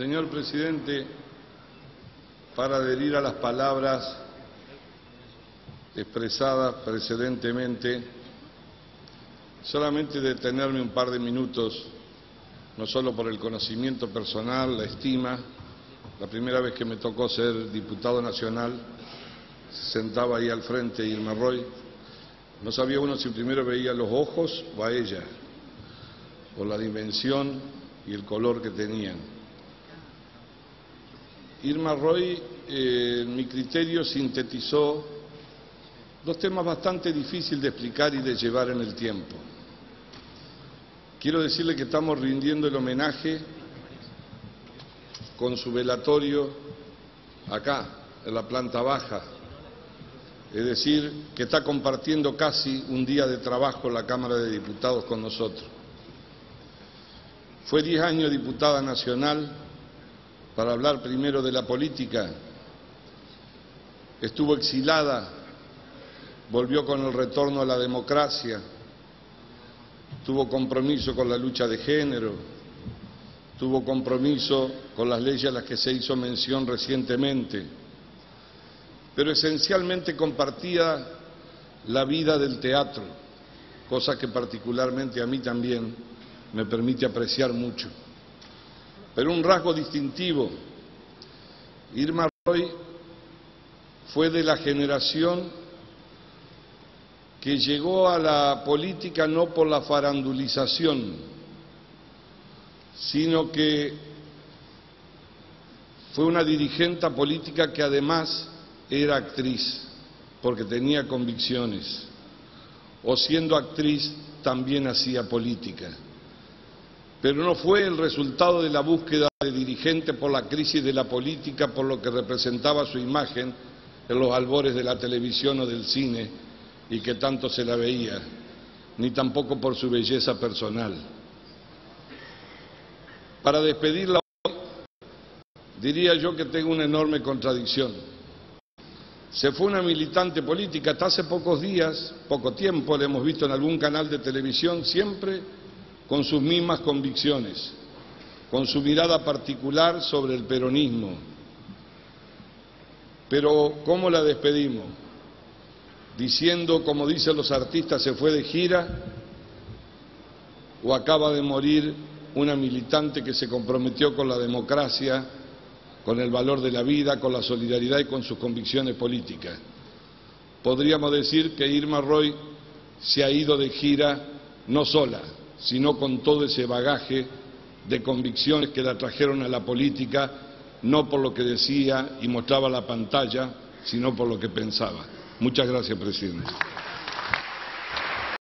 Señor presidente, para adherir a las palabras expresadas precedentemente, solamente detenerme un par de minutos, no solo por el conocimiento personal, la estima, la primera vez que me tocó ser diputado nacional, sentaba ahí al frente Irma Roy, no sabía uno si primero veía los ojos o a ella, por la dimensión y el color que tenían. Irma Roy, eh, mi criterio, sintetizó dos temas bastante difíciles de explicar y de llevar en el tiempo. Quiero decirle que estamos rindiendo el homenaje con su velatorio acá, en la planta baja, es decir, que está compartiendo casi un día de trabajo la Cámara de Diputados con nosotros. Fue diez años diputada nacional para hablar primero de la política. Estuvo exilada, volvió con el retorno a la democracia, tuvo compromiso con la lucha de género, tuvo compromiso con las leyes a las que se hizo mención recientemente, pero esencialmente compartía la vida del teatro, cosa que particularmente a mí también me permite apreciar mucho. Pero un rasgo distintivo, Irma Roy fue de la generación que llegó a la política no por la farandulización, sino que fue una dirigente política que además era actriz, porque tenía convicciones, o siendo actriz también hacía política pero no fue el resultado de la búsqueda de dirigente por la crisis de la política, por lo que representaba su imagen en los albores de la televisión o del cine y que tanto se la veía, ni tampoco por su belleza personal. Para despedirla diría yo que tengo una enorme contradicción. Se fue una militante política, hasta hace pocos días, poco tiempo, la hemos visto en algún canal de televisión, siempre con sus mismas convicciones, con su mirada particular sobre el peronismo. Pero ¿cómo la despedimos? Diciendo, como dicen los artistas, se fue de gira o acaba de morir una militante que se comprometió con la democracia, con el valor de la vida, con la solidaridad y con sus convicciones políticas. Podríamos decir que Irma Roy se ha ido de gira no sola, sino con todo ese bagaje de convicciones que la trajeron a la política, no por lo que decía y mostraba la pantalla, sino por lo que pensaba. Muchas gracias, presidente.